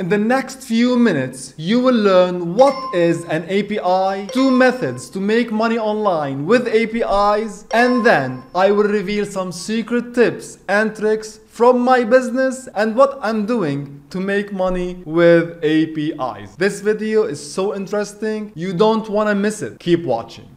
In the next few minutes, you will learn what is an API, two methods to make money online with APIs, and then I will reveal some secret tips and tricks from my business and what I'm doing to make money with APIs. This video is so interesting, you don't want to miss it. Keep watching.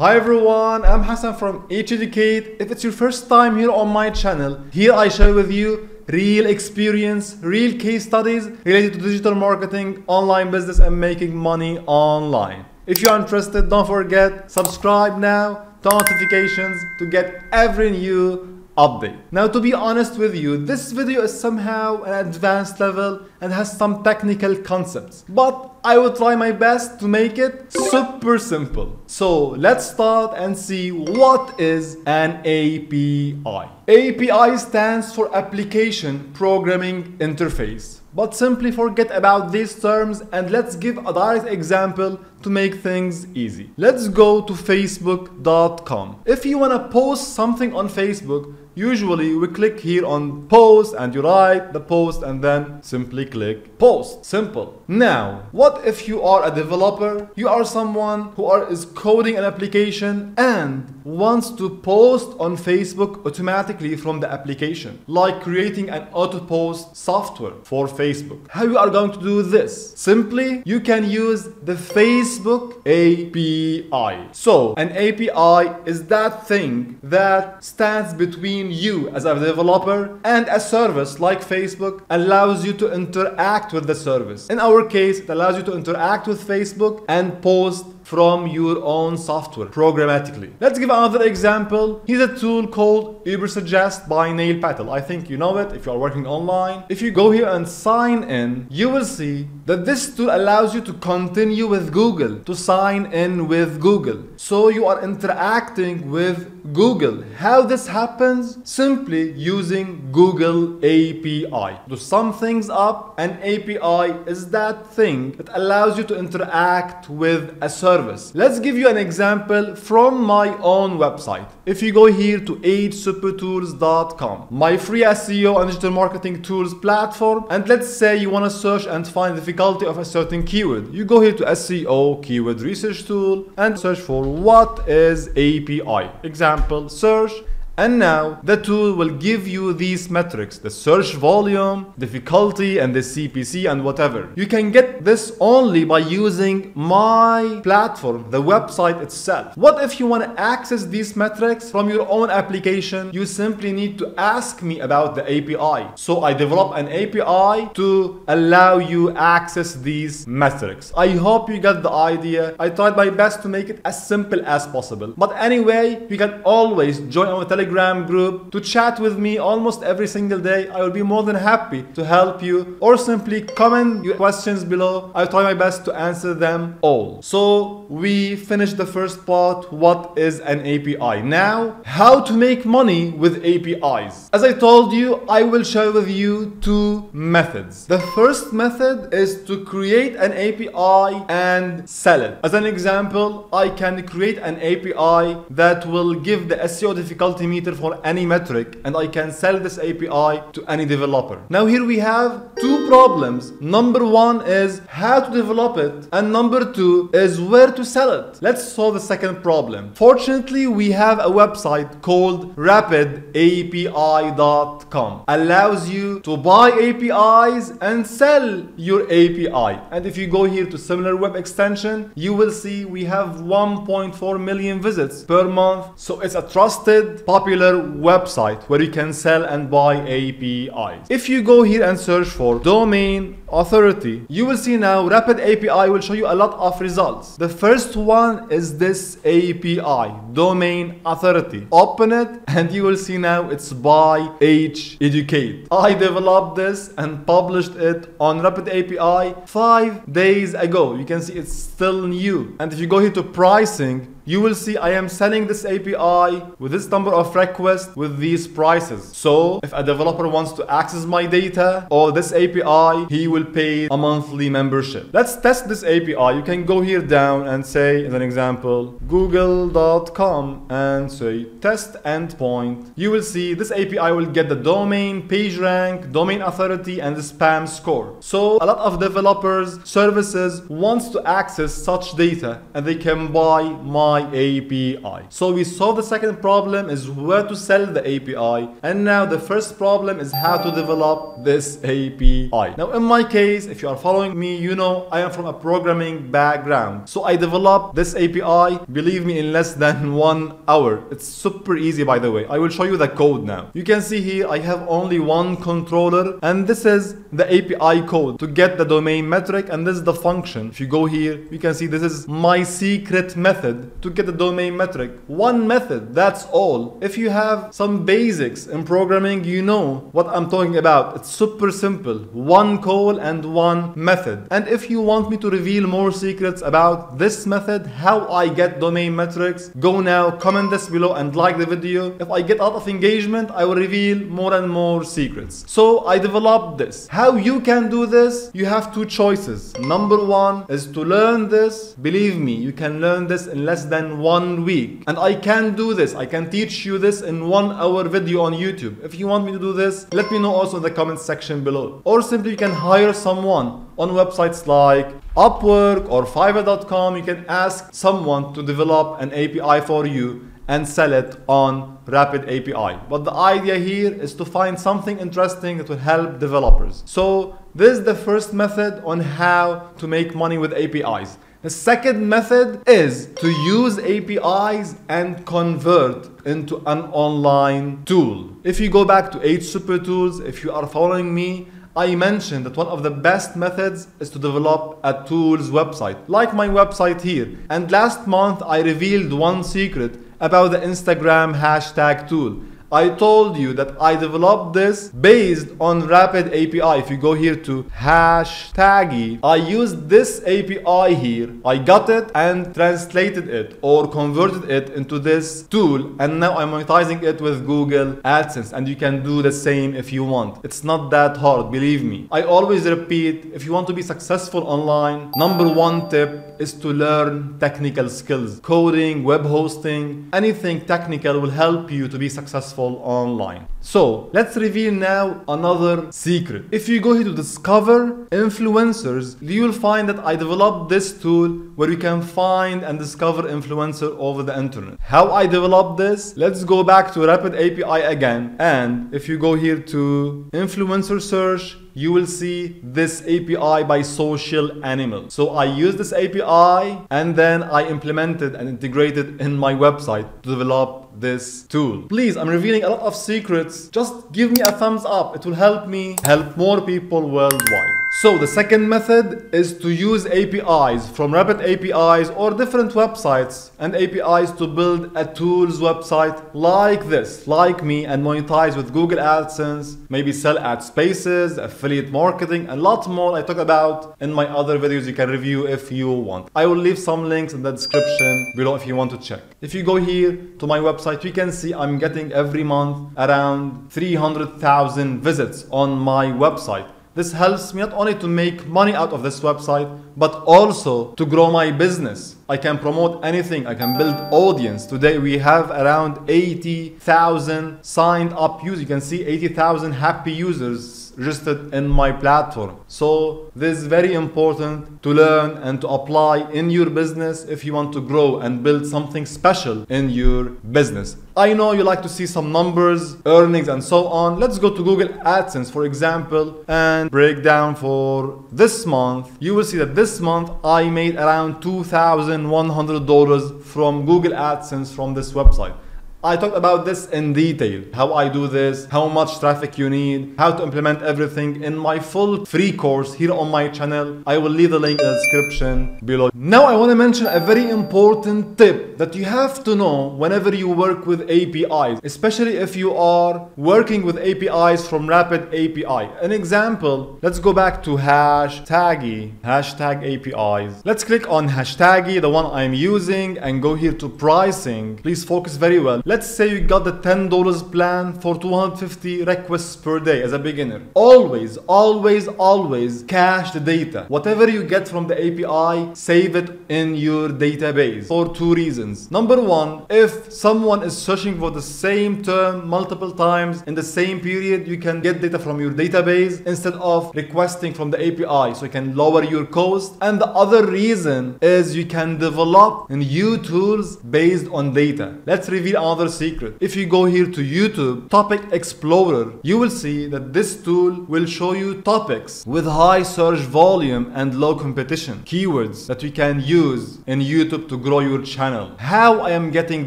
Hi everyone, I'm Hasan from H-Educate. If it's your first time here on my channel, here I share with you real experience, real case studies related to digital marketing, online business and making money online. If you're interested, don't forget, subscribe now, turn notifications to get every new update. Now to be honest with you, this video is somehow an advanced level and has some technical concepts. But I will try my best to make it super simple. So let's start and see what is an API. API stands for Application Programming Interface. But simply forget about these terms and let's give a direct example to make things easy. Let's go to facebook.com. If you want to post something on Facebook, usually we click here on post and you write the post and then simply click post. Simple. Now, what if you are a developer? You are someone who are, is coding an application and wants to post on Facebook automatically from the application, like creating an auto post software for Facebook. How you are going to do this? Simply, you can use the Facebook API. So, an API is that thing that stands between you as a developer and a service like Facebook allows you to interact with the service. In our case, it allows you to interact with Facebook and post from your own software programmatically. Let's give another example. Here's a tool called Ubersuggest by Neil Patel. I think you know it if you are working online. If you go here and sign in, you will see that this tool allows you to continue with Google, to sign in with Google. So you are interacting with Google. How this happens? Simply using Google API. To sum things up, an API is that thing that allows you to interact with a service. Let's give you an example from my own website. If you go here to hsupertools.com, my free SEO and digital marketing tools platform, and let's say you want to search and find the difficulty of a certain keyword. You go here to SEO keyword research tool and search for what is API. Example, search and now the tool will give you these metrics, the search volume, difficulty, and the CPC and whatever. You can get this only by using my platform, the website itself. What if you want to access these metrics from your own application? You simply need to ask me about the API. So I develop an API to allow you access these metrics. I hope you got the idea. I tried my best to make it as simple as possible. But anyway, you can always join our Telegram Telegram group to chat with me almost every single day. I will be more than happy to help you or simply comment your questions below. I'll try my best to answer them all. So we finished the first part. What is an API? Now, how to make money with APIs. As I told you, I will share with you two methods. The first method is to create an API and sell it. As an example, I can create an API that will give the SEO difficulty meter for any metric and I can sell this API to any developer. Now here we have two problems. Number one is how to develop it and number two is where to sell it. Let's solve the second problem. Fortunately, we have a website called rapidapi.com. Allows you to buy APIs and sell your API. And if you go here to similar web extension, you will see we have 1.4 million visits per month. So it's a trusted, popular website where you can sell and buy APIs. If you go here and search for domain authority, you will see now Rapid API will show you a lot of results. The first one is this API, domain authority. Open it and you will see now it's by H Educate. I developed this and published it on Rapid API five days ago. You can see it's still new. And if you go here to pricing, you will see I am selling this API with this number of requests with these prices. So if a developer wants to access my data or this API, he will pay a monthly membership. Let's test this API. You can go here down and say, as an example, google.com and say test endpoint. You will see this API will get the domain, page rank, domain authority, and the spam score. So a lot of developers, services wants to access such data and they can buy my API. So we solve the second problem is where to sell the API. And now the first problem is how to develop this API. Now in my case, if you are following me, you know I am from a programming background. So I developed this API, believe me, in less than one hour. It's super easy by the way. I will show you the code now. You can see here I have only one controller and this is the API code to get the domain metric and this is the function. If you go here, you can see this is my secret method to get the domain metric. One method, that's all. If you have some basics in programming, you know what I'm talking about. It's super simple. One call and one method. And if you want me to reveal more secrets about this method, how I get domain metrics, go now, comment this below and like the video. If I get a lot of engagement, I will reveal more and more secrets. So I developed this. How you can do this? You have two choices. Number one is to learn this. Believe me, you can learn this in less than one week. And I can do this. I can teach you this in one hour video on YouTube. If you want me to do this, let me know also in the comment section below. Or simply you can hire someone on websites like Upwork or Fiverr.com. You can ask someone to develop an API for you and sell it on Rapid API. But the idea here is to find something interesting that will help developers. So this is the first method on how to make money with APIs. The second method is to use APIs and convert into an online tool. If you go back to H Super Tools, if you are following me, I mentioned that one of the best methods is to develop a tools website, like my website here. And last month I revealed one secret about the Instagram hashtag tool. I told you that I developed this based on Rapid API. If you go here to hashtaggy, I used this API here. I got it and translated it or converted it into this tool and now I'm monetizing it with Google AdSense and you can do the same if you want. It's not that hard, believe me. I always repeat, if you want to be successful online, number one tip is to learn technical skills. Coding, web hosting, anything technical will help you to be successful online. So let's reveal now another secret. If you go here to discover influencers, you will find that I developed this tool where you can find and discover influencer over the internet. How I developed this? Let's go back to Rapid API again. And if you go here to influencer search, you will see this API by Social Animal. So I use this API and then I implemented and integrated in my website to develop this tool. Please, I'm revealing a lot of secrets. Just give me a thumbs up. It will help me help more people worldwide. So the second method is to use APIs from Rapid APIs or different websites and APIs to build a tools website like this, like me and monetize with Google AdSense, maybe sell ad spaces, affiliate marketing and lots more I talk about in my other videos you can review if you want. I will leave some links in the description below if you want to check. If you go here to my website, you can see I'm getting every month around 300,000 visits on my website. This helps me not only to make money out of this website, but also to grow my business. I can promote anything, I can build audience. Today we have around 80,000 signed up users. You can see 80,000 happy users registered in my platform. So this is very important to learn and to apply in your business if you want to grow and build something special in your business. I know you like to see some numbers, earnings and so on. Let's go to Google AdSense for example and break down for this month. You will see that this month I made around $2,100 from Google AdSense from this website. I talked about this in detail, how I do this, how much traffic you need, how to implement everything in my full free course here on my channel. I will leave the link in the description below. Now I want to mention a very important tip that you have to know whenever you work with APIs, especially if you are working with APIs from Rapid API. An example, let's go back to hashtaggy, hashtag APIs. Let's click on hashtaggy, the one I'm using, and go here to pricing. Please focus very well. Let's say you got the $10 plan for 250 requests per day as a beginner. Always, always, always cache the data. Whatever you get from the API, save it in your database for two reasons. Number one, if someone is searching for the same term multiple times in the same period, you can get data from your database instead of requesting from the API so you can lower your cost. And the other reason is you can develop new tools based on data. Let's reveal another secret. If you go here to YouTube, Topic Explorer, you will see that this tool will show you topics with high search volume and low competition, keywords that you can use in YouTube to grow your channel. How I am getting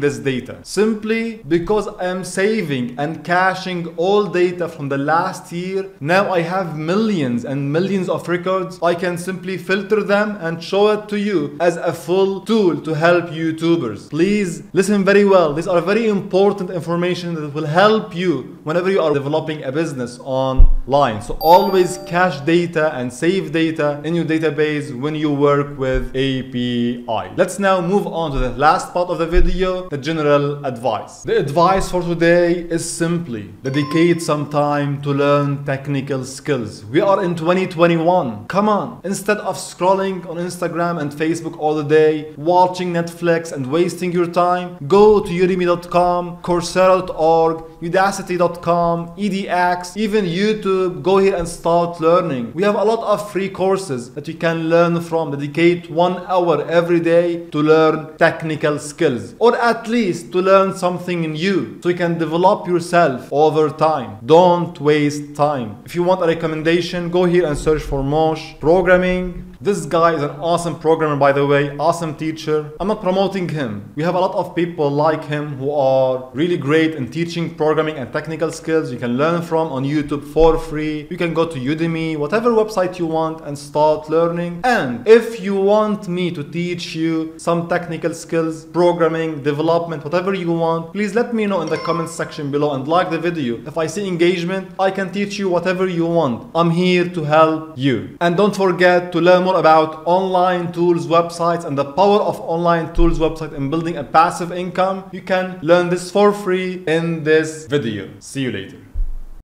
this data? Simply because I am saving and caching all data from the last year. Now I have millions and millions of records. I can simply filter them and show it to you as a full tool to help YouTubers. Please listen very well. These are very important information that will help you whenever you are developing a business online. So always cache data and save data in your database when you work with API. Let's now move on to the last part of the video, the general advice. The advice for today is simply dedicate some time to learn technical skills. We are in 2021. Come on. Instead of scrolling on Instagram and Facebook all the day, watching Netflix and wasting your time, go to udemy.com, coursera.org, udacity.com, edX, even YouTube. Go here and start learning. We have a lot of free courses that you can learn from. Dedicate one hour every day to learn technical skills or at least to learn something new so you can develop yourself over time. Don't waste time. If you want a recommendation, go here and search for Mosh Programming this guy is an awesome programmer, by the way, awesome teacher. I'm not promoting him. We have a lot of people like him who are really great in teaching programming and technical skills you can learn from on YouTube for free. You can go to Udemy, whatever website you want, and start learning. And if you want me to teach you some technical skills, programming, development, whatever you want, please let me know in the comment section below and like the video. If I see engagement, I can teach you whatever you want. I'm here to help you. And don't forget to learn more about online tools websites and the power of online tools website in building a passive income, you can learn this for free in this video. See you later.